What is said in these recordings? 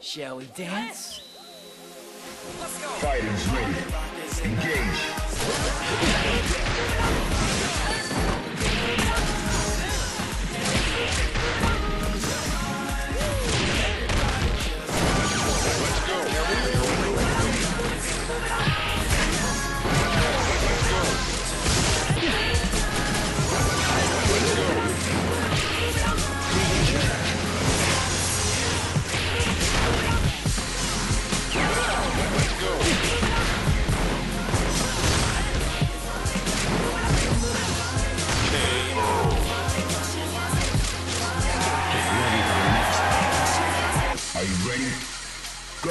Shall we dance? Fighters ready. Engage.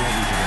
ready